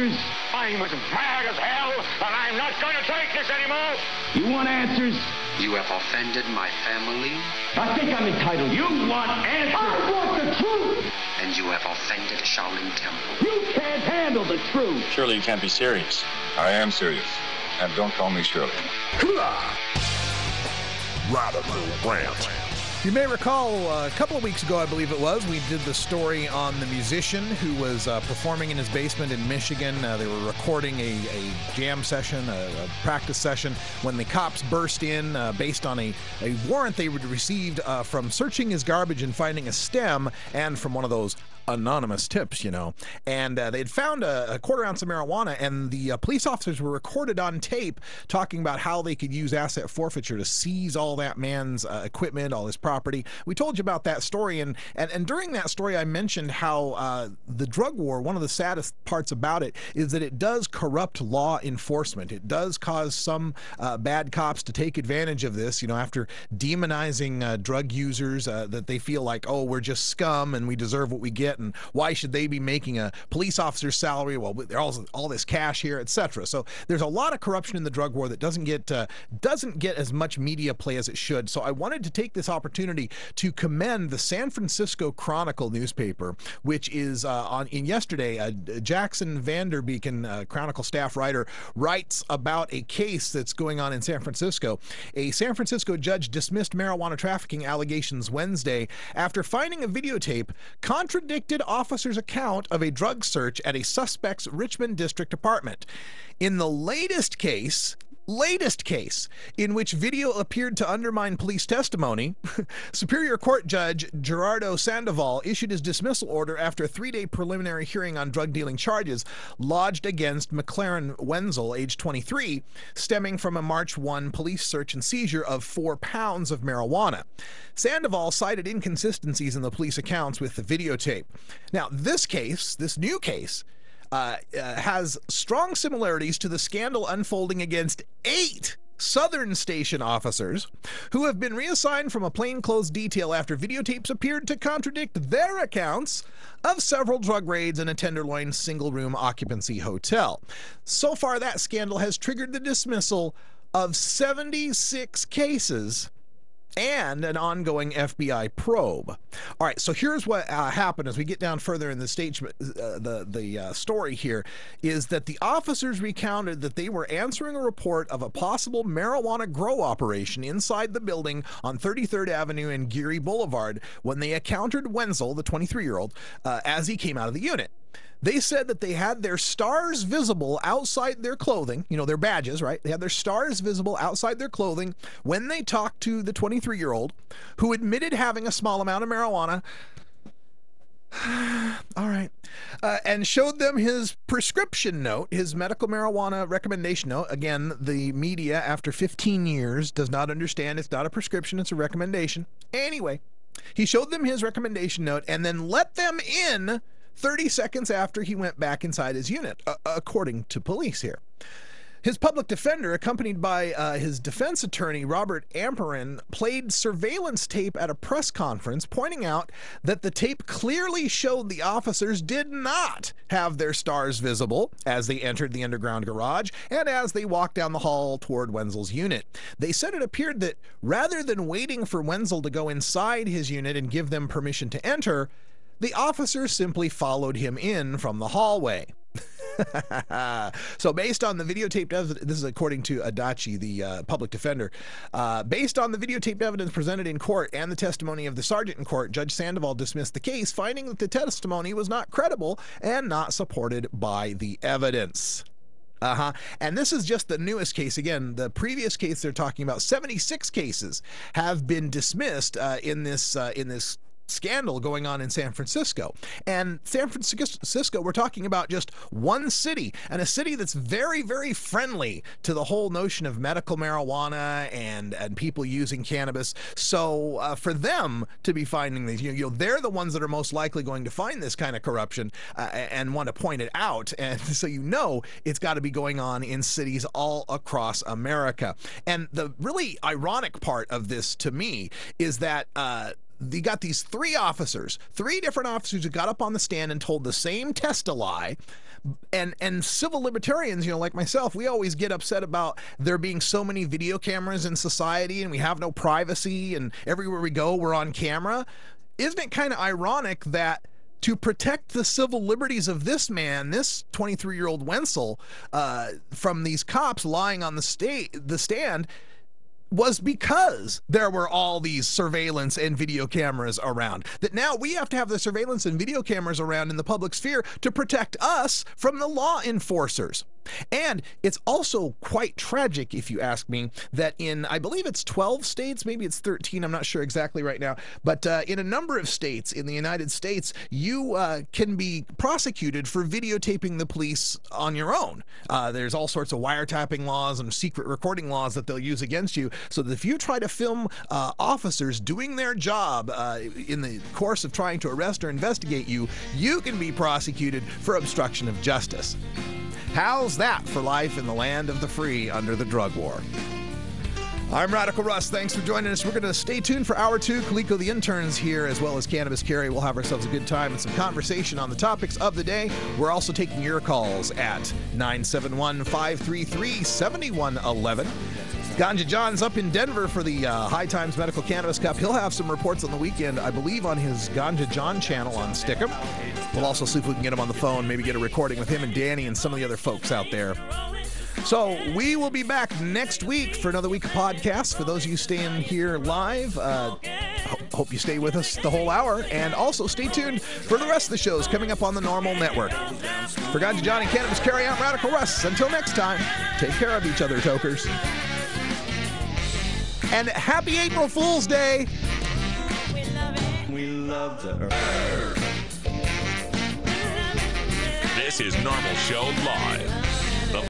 answers? I'm as mad as hell, and I'm not going to take this anymore. You want answers? You have offended my family, I think I'm entitled. You want answers? I want the truth. and you have offended Shaolin Temple. You can't handle the truth. Surely you can't be serious. I am serious. And don't call me Shirley. Radical Rant. You may recall uh, a couple of weeks ago, I believe it was, we did the story on the musician who was uh, performing in his basement in Michigan. Uh, they were recording a, a jam session, a, a practice session, when the cops burst in uh, based on a, a warrant they received uh, from searching his garbage and finding a stem and from one of those anonymous tips, you know. And uh, they had found a, a quarter ounce of marijuana, and the uh, police officers were recorded on tape talking about how they could use asset forfeiture to seize all that man's uh, equipment, all his property. We told you about that story, and and, and during that story, I mentioned how uh, the drug war. One of the saddest parts about it is that it does corrupt law enforcement. It does cause some uh, bad cops to take advantage of this. You know, after demonizing uh, drug users, that they feel like, oh, we're just scum and we deserve what we get, and why should they be making a police officer's salary? Well, there's all, all this cash here, etc. So there's a lot of corruption in the drug war that doesn't get uh, doesn't get as much media play as it should. So I wanted to take this opportunity to commend the San Francisco Chronicle newspaper, which is uh, on in yesterday. Uh, Jaxon Van Derbeken, uh, Chronicle staff writer, writes about a case that's going on in San Francisco. A San Francisco judge dismissed marijuana trafficking allegations Wednesday after finding a videotape officers' account of a drug search at a suspect's Richmond district apartment. In the latest case, latest case in which video appeared to undermine police testimony, Superior Court Judge Gerardo Sandoval issued his dismissal order after a three day preliminary hearing on drug dealing charges lodged against McLaren Wenzel, age 23, stemming from a March 1 police search and seizure of four pounds of marijuana. Sandoval cited inconsistencies in the police accounts with the videotape. Now, this case, this new case, uh, uh, has strong similarities to the scandal unfolding against eight Southern Station officers who have been reassigned from a plainclothes detail after videotapes appeared to contradict their accounts of several drug raids in a Tenderloin single room occupancy hotel. So far, that scandal has triggered the dismissal of 76 cases and an ongoing FBI probe. All right, so here's what uh, happened as we get down further in the stage. Uh, the the uh, story here is that the officers recounted that they were answering a report of a possible marijuana grow operation inside the building on 33rd Avenue and Geary Boulevard when they encountered Wenzel, the 23 year old, uh, as he came out of the unit. They said that they had their stars visible outside their clothing, you know, their badges, right? They had their stars visible outside their clothing when they talked to the 23 year old who admitted having a small amount of marijuana. All right. Uh, and showed them his prescription note, his medical marijuana recommendation note. Again, the media, after 15 years, does not understand it's not a prescription, it's a recommendation. Anyway, he showed them his recommendation note and then let them in 30 seconds after he went back inside his unit, uh, according to police here. His public defender, accompanied by uh, his defense attorney, Robert Amperin, played surveillance tape at a press conference, pointing out that the tape clearly showed the officers did not have their stars visible as they entered the underground garage and as they walked down the hall toward Wenzel's unit. They said it appeared that rather than waiting for Wenzel to go inside his unit and give them permission to enter, the officer simply followed him in from the hallway. so, based on the videotaped evidence, this is according to Adachi, the uh, public defender. Uh, based on the videotaped evidence presented in court and the testimony of the sergeant in court, Judge Sandoval dismissed the case, finding that the testimony was not credible and not supported by the evidence. Uh huh. And this is just the newest case. Again, the previous case they're talking about, 76 cases have been dismissed uh, in this uh, in this scandal going on in San Francisco. And San Francisco, we're talking about just one city, and a city that's very, very friendly to the whole notion of medical marijuana and and people using cannabis. So uh, for them to be finding these, you know, they're the ones that are most likely going to find this kind of corruption uh, and want to point it out. And so you know it's got to be going on in cities all across America. And the really ironic part of this to me is that. Uh, you got these three officers, three different officers who got up on the stand and told the same test a lie, and and civil libertarians, you know, like myself, we always get upset about there being so many video cameras in society and we have no privacy and everywhere we go we're on camera. Isn't it kind of ironic that to protect the civil liberties of this man, this 23 year old Wenzel, uh, from these cops lying on the state the stand, was because there were all these surveillance and video cameras around. That now we have to have the surveillance and video cameras around in the public sphere to protect us from the law enforcers. And it's also quite tragic, if you ask me, that in, I believe it's 12 states, maybe it's 13, I'm not sure exactly right now, but uh, in a number of states in the United States, you uh, can be prosecuted for videotaping the police on your own. Uh, there's all sorts of wiretapping laws and secret recording laws that they'll use against you. So that if you try to film uh, officers doing their job uh, in the course of trying to arrest or investigate you, you can be prosecuted for obstruction of justice. How's that for life in the land of the free under the drug war? I'm Radical Russ. Thanks for joining us. We're going to stay tuned for hour two. Kaliko the interns here, as well as Cannabis Carry. We'll have ourselves a good time and some conversation on the topics of the day. We're also taking your calls at 971 533 7111. Ganja John's up in Denver for the uh, High Times Medical Cannabis Cup. He'll have some reports on the weekend, I believe, on his Ganja John channel on Stickam. We'll also see if we can get him on the phone, maybe get a recording with him and Danny and some of the other folks out there. So we will be back next week for another week of podcasts. For those of you staying here live, uh, ho- hope you stay with us the whole hour, and also stay tuned for the rest of the shows coming up on the NORML network. For Ganja John and Cannabis Carry Out Radical Russ. Until next time, take care of each other, tokers. And happy April Fool's Day! We love the earth. This is NORML Show Live.